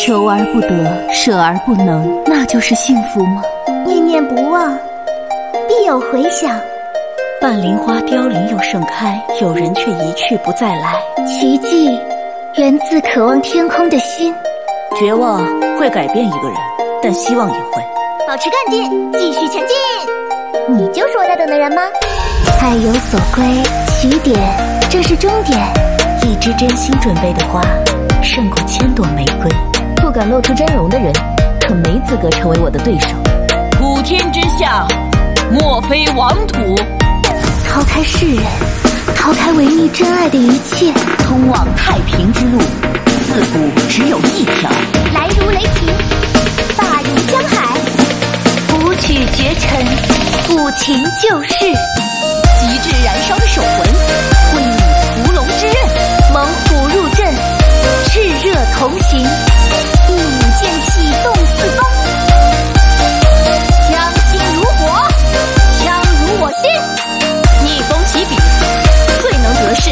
求而不得，舍而不能，那就是幸福吗？念念不忘，必有回响。半林花凋零又盛开，有人却一去不再来。奇迹源自渴望天空的心。绝望会改变一个人，但希望也会。保持干劲，继续前进。你就是我在等的人吗？爱有所归，起点，这是终点。一支真心准备的花，胜过千朵玫瑰。不敢露出真容的人，可没资格成为我的对手。普天之下，莫非王土。抛开世人，抛开违逆真爱的一切，通往太平之路，自古只有一条。来如雷霆，大如江海，舞曲绝尘，抚琴旧事，极致燃烧的手魂，气动四方，枪心如火，枪如我心，逆风起笔，最能得势，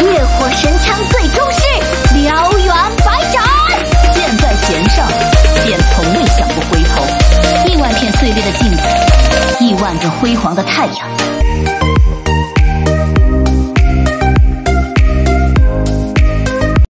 烈火神枪最终式，燎原百斩，箭在弦上，便从未想过回头。亿万片碎裂的镜子，亿万个辉煌的太阳。